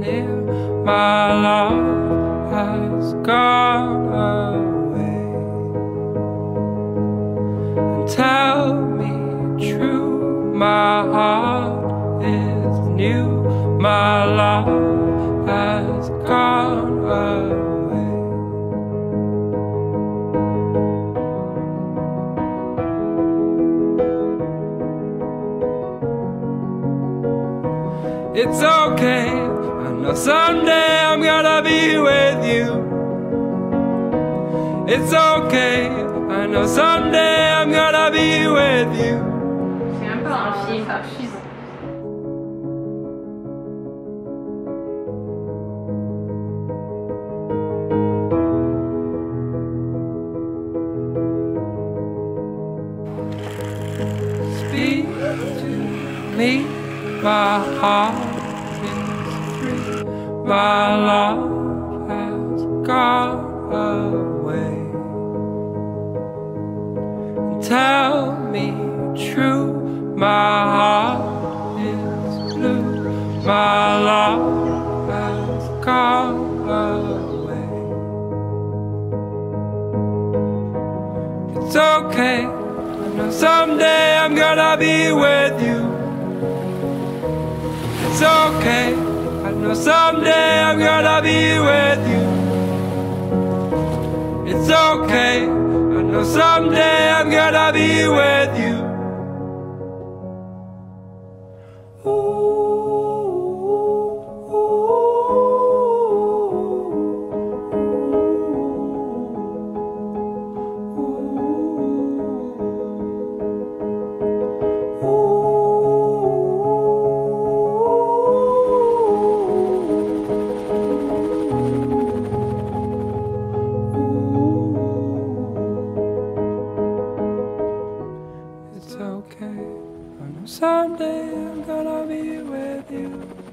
near. My love has gone away. And tell me true, my heart is new. My love has gone away. It's okay I know someday I'm gonna be with you. It's okay. I know someday I'm gonna be with you. Speak to me, my heart. My love has gone away. Tell me true, my heart is blue. My love has gone away. It's okay. I know someday I'm gonna be with you. It's okay. Know someday I'm gonna be with you. It's okay. I know someday I'm gonna be with you. Someday I'm gonna be with you.